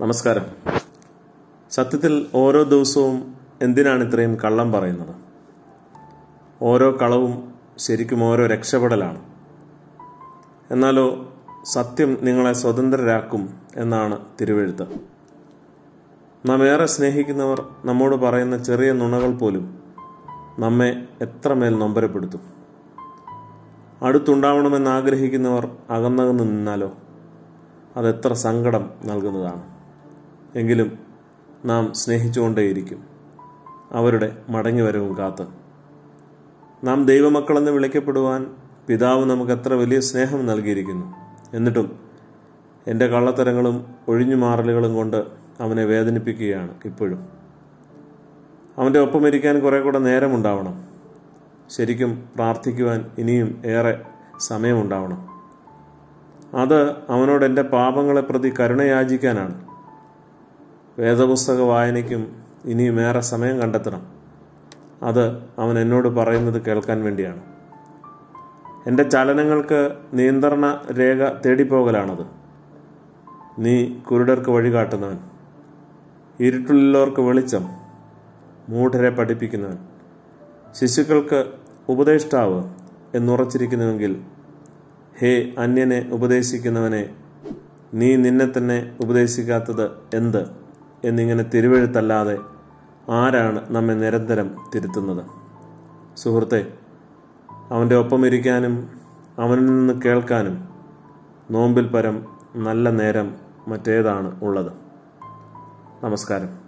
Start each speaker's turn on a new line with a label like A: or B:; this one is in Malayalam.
A: നമസ്കാരം. സത്യത്തിൽ ഓരോ ദിവസവും എന്തിനാണ് ഇത്രയും കള്ളം പറയുന്നത്? ഓരോ കളവും ശരിക്കും ഓരോ രക്ഷപ്പെടലാണ്. എന്നാലോ സത്യം നിങ്ങളെ സ്വതന്ത്രരാക്കും എന്നാണ് തിരുവെഴുത്ത്. നാം ഏറെ സ്നേഹിക്കുന്നവർ നമ്മോട് പറയുന്ന ചെറിയ നുണകൾ പോലും നമ്മെ എത്രമേൽ നൊമ്പരപ്പെടുത്തും. അടുത്തുണ്ടാവണമെന്ന് ആഗ്രഹിക്കുന്നവർ അകന്നകന്ന് നിന്നാലോ? അതെത്ര സങ്കടം നൽകുന്നതാണ്. എങ്കിലും നാം സ്നേഹിച്ചുകൊണ്ടേയിരിക്കും. അവരുടെ മടങ്ങിവരവും കാത്ത്. നാം ദൈവമക്കളെന്ന് വിളിക്കപ്പെടുവാൻ പിതാവ് നമുക്ക് എത്ര വലിയ സ്നേഹം നൽകിയിരിക്കുന്നു. എന്നിട്ടും എന്റെ കള്ളത്തരങ്ങളും ഒഴിഞ്ഞു മാറലുകളും കൊണ്ട് അവനെ വേദനിപ്പിക്കുകയാണ് ഇപ്പോഴും. അവന്റെ ഒപ്പമിരിക്കാൻ കുറെ കൂടെ നേരമുണ്ടാവണം. ശരിക്കും പ്രാർത്ഥിക്കുവാൻ ഇനിയും ഏറെ സമയമുണ്ടാവണം. അത് അവനോട് എന്റെ പാപങ്ങളെ പ്രതി കരുണയാചിക്കാനാണ്. വേദപുസ്തക വായനയ്ക്കും ഇനിയും ഏറെ സമയം കണ്ടെത്തണം. അത് അവൻ എന്നോട് പറയുന്നത് കേൾക്കാൻ വേണ്ടിയാണ്. എന്റെ ചലനങ്ങൾക്ക് നിയന്ത്രണ രേഖ തേടിപ്പോകലാണത്. നീ കുരുടർക്ക് വഴികാട്ടുന്നവൻ ഇരുട്ടുള്ളവർക്ക് വെളിച്ചം. മൂഢരെ പഠിപ്പിക്കുന്നവൻ. ശിശുക്കൾക്ക് ഉപദേഷ്ടാവ് എന്നുറച്ചിരിക്കുന്നുവെങ്കിൽ ഹേ അന്യനെ ഉപദേശിക്കുന്നവനെ നീ നിന്നെ തന്നെ ഉപദേശിക്കാത്തത് എന്ത്? എന്നിങ്ങനെ തിരുവഴുത്തല്ലാതെ ആരാണ് നമ്മെ നിരന്തരം തിരുത്തുന്നത്? സുഹൃത്തെ അവന്റെ ഒപ്പമിരിക്കാനും അവനിൽ നിന്ന് കേൾക്കാനും നോമ്പിൽ പരം നല്ല നേരം മറ്റേതാണ് ഉള്ളത്. നമസ്കാരം.